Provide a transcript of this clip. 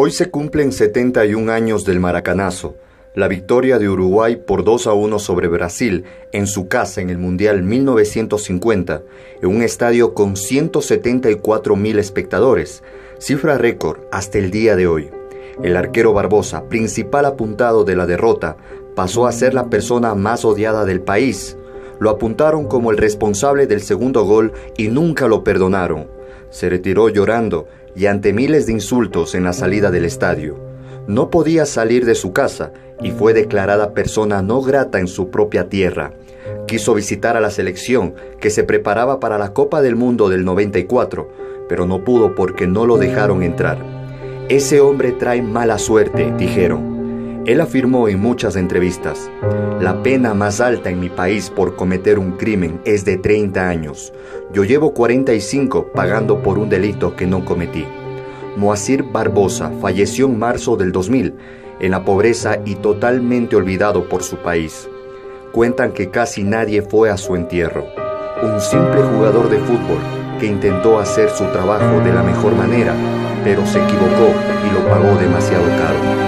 Hoy se cumplen 71 años del Maracanazo, la victoria de Uruguay por 2 a 1 sobre Brasil en su casa en el Mundial 1950, en un estadio con 174 mil espectadores, cifra récord hasta el día de hoy. El arquero Barbosa, principal apuntado de la derrota, pasó a ser la persona más odiada del país. Lo apuntaron como el responsable del segundo gol y nunca lo perdonaron. Se retiró llorando y ante miles de insultos en la salida del estadio. No podía salir de su casa y fue declarada persona no grata en su propia tierra. Quiso visitar a la selección que se preparaba para la Copa del Mundo del 94, pero no pudo porque no lo dejaron entrar. Ese hombre trae mala suerte, dijeron. Él afirmó en muchas entrevistas, la pena más alta en mi país por cometer un crimen es de 30 años. Yo llevo 45 pagando por un delito que no cometí. Moacir Barbosa falleció en marzo del 2000 en la pobreza y totalmente olvidado por su país. Cuentan que casi nadie fue a su entierro. Un simple jugador de fútbol que intentó hacer su trabajo de la mejor manera, pero se equivocó y lo pagó demasiado caro.